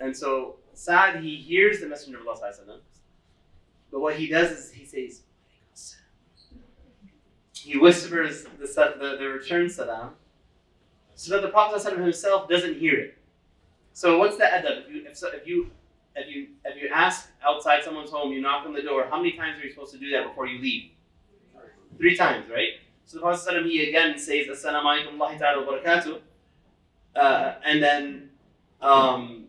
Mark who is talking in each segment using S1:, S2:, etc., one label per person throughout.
S1: And so Saad, he hears the Messenger of Allah, but what he does is he says, he whispers the, the, the return salam so that the Prophet himself doesn't hear it. So what's the adab? If you, if, if, you, if, you, if you ask outside someone's home, you knock on the door, how many times are you supposed to do that before you leave? Three times, right? So the Prophet he again says, Assalamu alaikum wa barakatuh. Uh, and then um,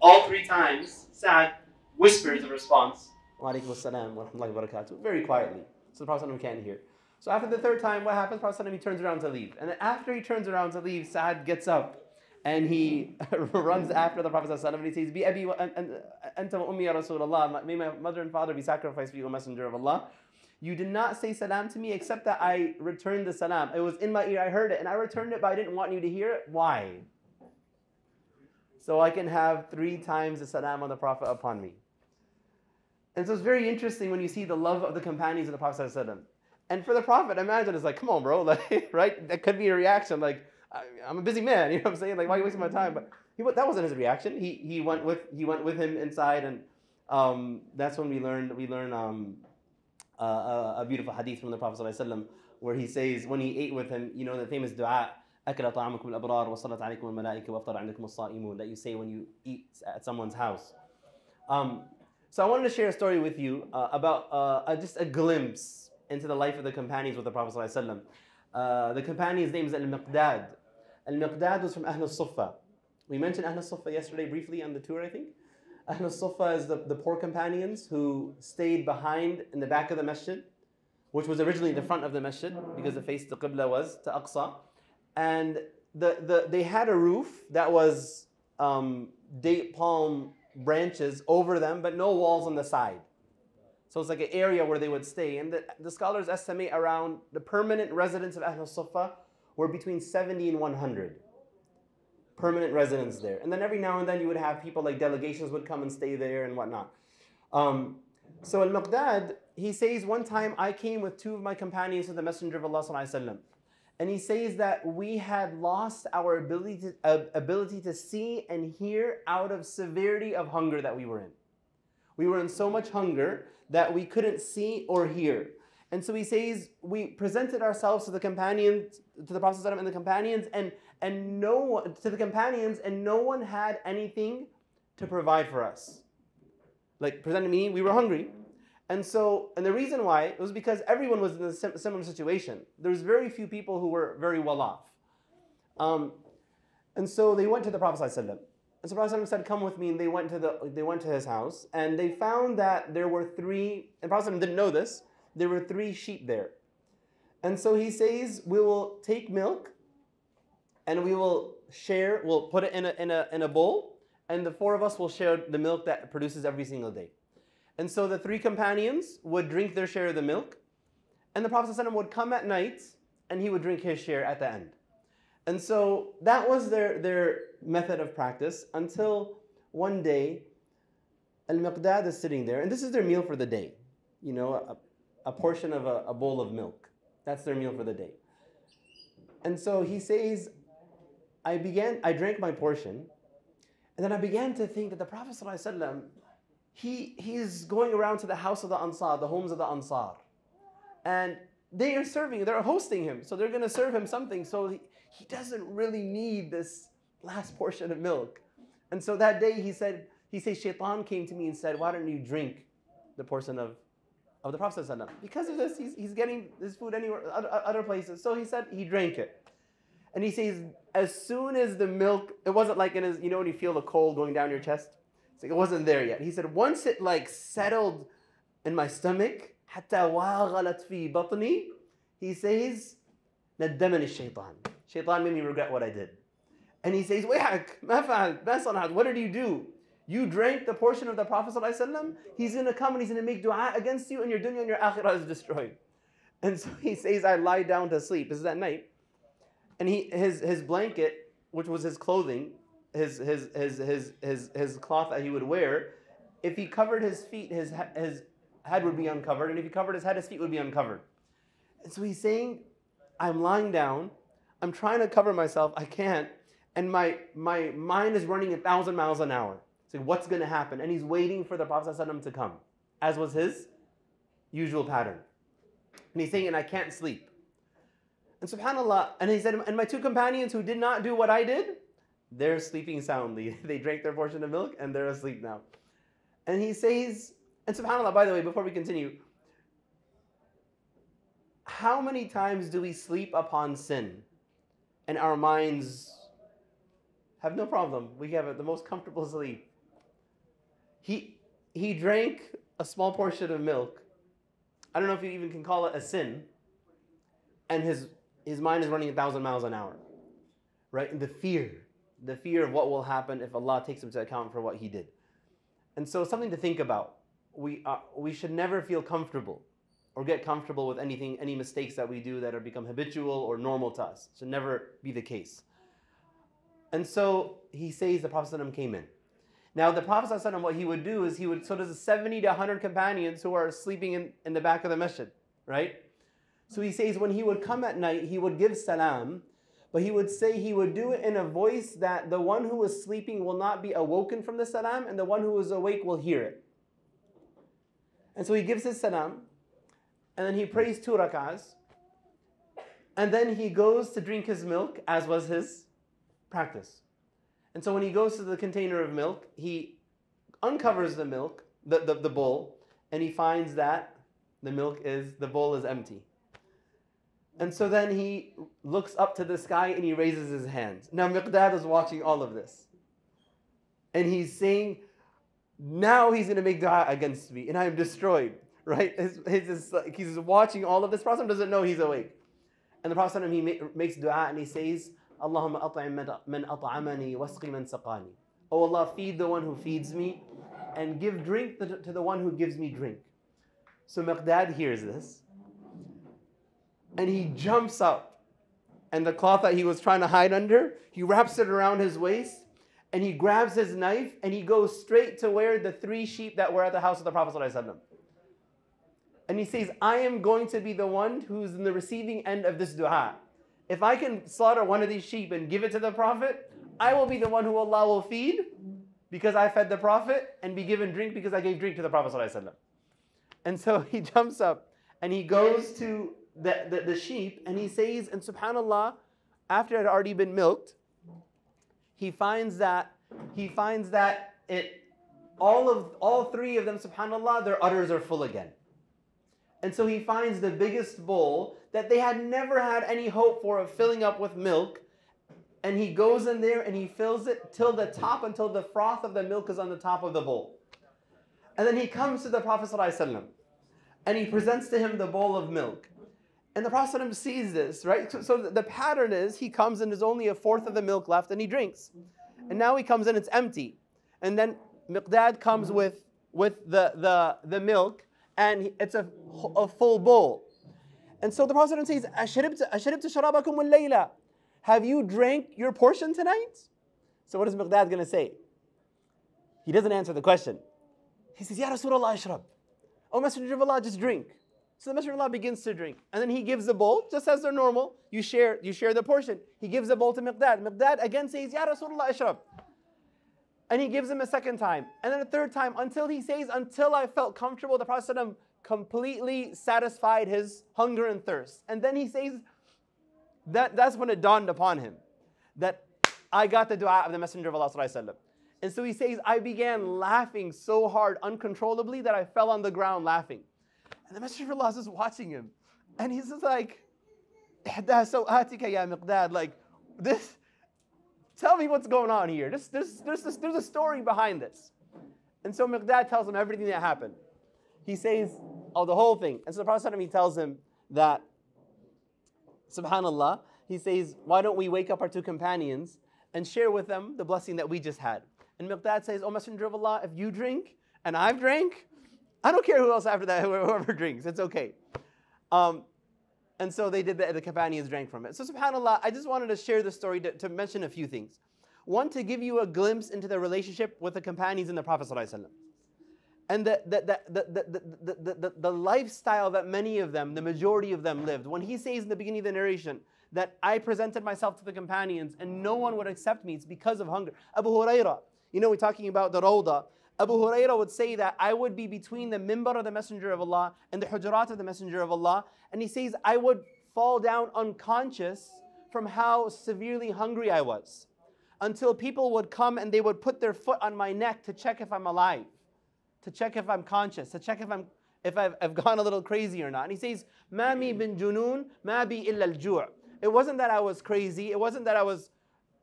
S1: all three times, Saad, whispers a response. Walaikum assalam wa rahmatullahi wa barakatuh. Very quietly. So the Prophet can't hear. So after the third time, what happens? Prophet he turns around to leave. And after he turns around to leave, Saad gets up and he runs after the Prophet and he says, Bi abi ummi ya Rasulullah. May my mother and father be sacrificed for you, O Messenger of Allah. You did not say salam to me except that I returned the salam. It was in my ear, I heard it, and I returned it, but I didn't want you to hear it. Why? So I can have three times the salam on the Prophet upon me. And so it's very interesting when you see the love of the companions of the Prophet. And for the Prophet, imagine it's like, come on, bro, like, right? That could be a reaction, like, I'm a busy man, you know what I'm saying? Like, why are you wasting my time? But he, that wasn't his reaction. He, he went with he went with him inside, and um, that's when we learned we learn um, uh, a beautiful hadith from the Prophet where he says when he ate with him, you know the famous dua. أكل طعامكم الأبرار وصلت عليكم الملائكة وأفطر عندكم الصائمون that you say when you eat at someone's house. Um, so I wanted to share a story with you uh, about uh, just a glimpse into the life of the companions with the Prophet ﷺ. Uh, the companion's name is Al-Miqdad. Al-Miqdad was from Ahl al-Sufa. We mentioned Ahl al-Sufa yesterday briefly on the tour, I think. Ahl al-Sufa is the, the poor companions who stayed behind in the back of the masjid, which was originally the front of the masjid because the face the Qibla was to Aqsa. And the, the, they had a roof that was um, date palm branches over them, but no walls on the side. So it's like an area where they would stay. And the, the scholars estimate around the permanent residents of Ahl Sufa were between 70 and 100 permanent residents there. And then every now and then you would have people like delegations would come and stay there and whatnot. Um, so Al Miqdad, he says, one time I came with two of my companions to the Messenger of Allah. And he says that we had lost our ability to, uh, ability to see and hear out of severity of hunger that we were in. We were in so much hunger that we couldn't see or hear. And so he says, we presented ourselves to the companions, to the Prophet and the companions, and, and no one, to the companions, and no one had anything to provide for us. Like presented me, we were hungry. And so, and the reason why it was because everyone was in a similar situation. There's very few people who were very well off. Um, and so they went to the Prophet. And so Prophet said, Come with me. And they went to the they went to his house and they found that there were three, and Prophet didn't know this, there were three sheep there. And so he says, We will take milk and we will share, we'll put it in a, in a, in a bowl, and the four of us will share the milk that produces every single day. And so the three companions would drink their share of the milk, and the Prophet ﷺ would come at night and he would drink his share at the end. And so that was their, their method of practice until one day Al Miqdad is sitting there, and this is their meal for the day. You know, a, a portion of a, a bowl of milk. That's their meal for the day. And so he says, I began, I drank my portion, and then I began to think that the Prophet ﷺ he, he's going around to the house of the Ansar, the homes of the Ansar. And they are serving, they're hosting him. So they're going to serve him something. So he, he doesn't really need this last portion of milk. And so that day he said, he says, Shaitan came to me and said, Why don't you drink the portion of, of the Prophet? Because of this, he's, he's getting this food anywhere, other, other places. So he said he drank it. And he says, as soon as the milk, it wasn't like in his, you know, when you feel the cold going down your chest? like it wasn't there yet. He said, once it like settled in my stomach, حتى واغلت في بطني, he says, ندمني الشيطان. Shaitan made me regret what I did. And he says, ويحك ما فعلت ما صنعت What did you do? You drank the portion of the Prophet ﷺ, he's going to come and he's going to make dua against you and your dunya and your akhirah is destroyed. And so he says, I lie down to sleep. This is at night. And he, his, his blanket, which was his clothing, his, his, his, his, his, his cloth that he would wear, if he covered his feet, his, his head would be uncovered. And if he covered his head, his feet would be uncovered. And so he's saying, I'm lying down. I'm trying to cover myself. I can't. and my, my mind is running a thousand miles an hour. So what's going to happen? And he's waiting for the Prophet to come, as was his usual pattern. And he's saying, and I can't sleep. And subhanAllah, and he said, and my two companions who did not do what I did, they're sleeping soundly. they drank their portion of milk and they're asleep now. And he says, and subhanAllah, by the way, before we continue, how many times do we sleep upon sin and our minds have no problem? We have the most comfortable sleep. He, he drank a small portion of milk. I don't know if you even can call it a sin. And his, his mind is running a thousand miles an hour. Right? And the fear, the fear of what will happen if Allah takes him to account for what he did. And so, something to think about. We, uh, we should never feel comfortable or get comfortable with anything, any mistakes that we do that are become habitual or normal to us. Should never be the case. And so he says the Prophet came in. Now the Prophet what he would do is he would, so there's 70 to 100 companions who are sleeping in, in the back of the masjid, right? So he says when he would come at night, he would give salam, but he would say he would do it in a voice that the one who was sleeping will not be awoken from the salam and the one who is awake will hear it. And so he gives his salam, and then he prays two rak'ahs, and then he goes to drink his milk, as was his practice. And so when he goes to the container of milk, he uncovers the milk, the, the, the bowl, and he finds that the milk is, the bowl is empty. And so then he looks up to the sky and he raises his hands. Now Miqdad is watching all of this. And he's saying, now he's going to make dua against me and I am destroyed. Right? His, his, he's watching all of this. Prophet doesn't know he's awake. And the Prophet he makes dua and he says, Allahumma at'im man at'amani wasqi man saqani. Oh Allah, feed the one who feeds me and give drink to the one who gives me drink. So Miqdad hears this and he jumps up. And the cloth that he was trying to hide under, he wraps it around his waist and he grabs his knife and he goes straight to where the three sheep that were at the house of the Prophet. And he says, I am going to be the one who's in the receiving end of this dua. If I can slaughter one of these sheep and give it to the Prophet, I will be the one who Allah will feed because I fed the Prophet and be given drink because I gave drink to the Prophet. And so he jumps up and he goes to the, the, the sheep and he says, and subhanAllah, after it had already been milked, he finds that he finds that it all of all three of them, subhanAllah, their udders are full again. And so he finds the biggest bowl that they had never had any hope for of filling up with milk. And he goes in there and he fills it till the top, until the froth of the milk is on the top of the bowl. And then he comes to the Prophet and he presents to him the bowl of milk. And the Prophet ﷺ sees this, right? So, so the pattern is he comes and there's only a fourth of the milk left and he drinks. And now he comes and it's empty. And then Miqdad comes with, with the, the, the milk and it's a, a full bowl. And so the Prophet says, أَشْرِبْتَ شَرَابَكُمُ اللَّيْلَ Have you drank your portion tonight? So what is Miqdad going to say? He doesn't answer the question. He says, Ya Rasulullah, ashrab. Oh Messenger of Allah, just drink. So the Messenger of Allah begins to drink. And then he gives the bowl, just as they're normal. You share, you share the portion. He gives the bowl to Miqdad. Miqdad again says, Ya Rasulullah, ashrab. And he gives him a second time. And then a third time until he says, Until I felt comfortable. The Prophet completely satisfied his hunger and thirst. And then he says, that, that's when it dawned upon him that I got the dua of the Messenger of Allah. And so he says, I began laughing so hard, uncontrollably, that I fell on the ground laughing. And the Messenger of Allah is watching him. And he's just like, like this, tell me what's going on here. There's, there's, there's, there's a story behind this. And so Miqdad tells him everything that happened. He says, oh, the whole thing. And so the Prophet he tells him that, subhanAllah, he says, why don't we wake up our two companions and share with them the blessing that we just had? And Miqdad says, oh Messenger of Allah, if you drink and I've drank, I don't care who else after that, whoever drinks, it's okay. Um, and so they did that, the companions drank from it. So subhanAllah, I just wanted to share the story to, to mention a few things. One, to give you a glimpse into the relationship with the companions and the Prophet and the, the, the, the, the, the, lifestyle that many of them, the majority of them lived. When he says in the beginning of the narration that I presented myself to the companions and no one would accept me. It's because of hunger. Abu Huraira, you know, we're talking about the Rawda. Abu Huraira would say that I would be between the mimbar of the Messenger of Allah and the hujurat of the Messenger of Allah. And he says, I would fall down unconscious from how severely hungry I was until people would come and they would put their foot on my neck to check if I'm alive, to check if I'm conscious, to check if I'm if I've, I've gone a little crazy or not. And he says, "Mami bin junun, ma bi illa al It wasn't that I was crazy. It wasn't that I was,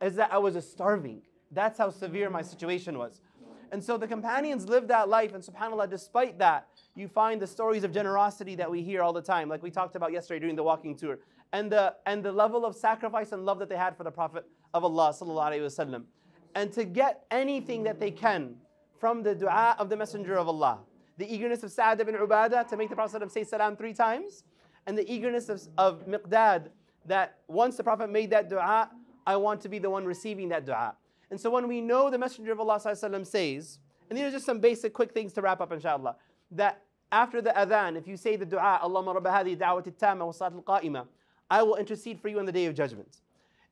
S1: is that I was starving. That's how severe my situation was. And so the companions lived that life, and subhanAllah, despite that, you find the stories of generosity that we hear all the time, like we talked about yesterday during the walking tour, and the, and the level of sacrifice and love that they had for the Prophet of Allah. And to get anything that they can from the dua of the Messenger of Allah, the eagerness of Sa'ad ibn Ubadah to make the Prophet say salam three times, and the eagerness of, of Miqdad that once the Prophet made that dua, I want to be the one receiving that dua. And so when we know the Messenger of Allah says, and these are just some basic quick things to wrap up inshallah, that after the adhan, if you say the dua, Allahumma rabba hadi da'wati tamma wa al-qa'ima, I will intercede for you on the day of judgment.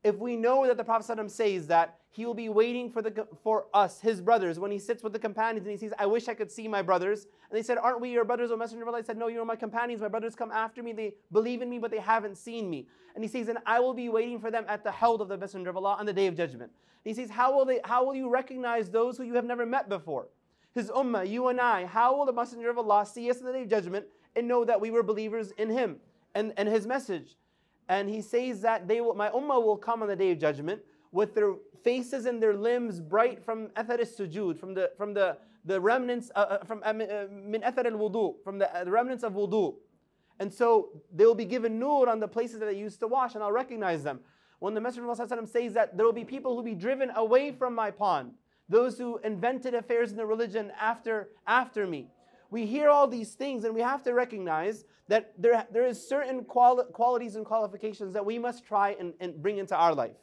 S1: If we know that the Prophet says that he will be waiting for, the, for us, his brothers, when he sits with the companions and he says, I wish I could see my brothers. And they said, Aren't we your brothers, O Messenger of Allah? I said, No, you're my companions. My brothers come after me. They believe in me, but they haven't seen me. And he says, And I will be waiting for them at the hawd of the Messenger of Allah on the day of judgment. And he says, how will, they, how will you recognize those who you have never met before? His ummah, you and I, how will the Messenger of Allah see us in the day of judgment and know that we were believers in him and, and his message? And he says that they will, my ummah will come on the day of judgment with their faces and their limbs bright from athar sujud, from the from the the remnants uh, uh from uh, uh, min athar al wudu, from the, the remnants of wudu. And so they will be given nur on the places that they used to wash, and I'll recognize them. When the Messenger of Allah says that there will be people who will be driven away from my pond, those who invented affairs in the religion after after me. We hear all these things, and we have to recognize that there, there is certain quali- qualities and qualifications that we must try and, and bring into our life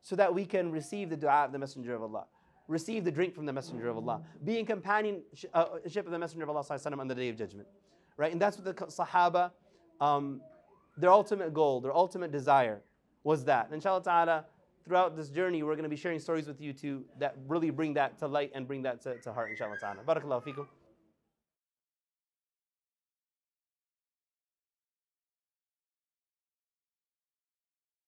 S1: so that we can receive the dua of the Messenger of Allah, receive the drink from the Messenger of Allah, be in companionship of the Messenger of Allah on the day of judgment. Right? And that's what the Sahaba, um, their ultimate goal, their ultimate desire was that. And inshallah ta'ala, throughout this journey, we're going to be sharing stories with you too that really bring that to light and bring that to, to heart, inshallah ta'ala. Barakallahu fikum.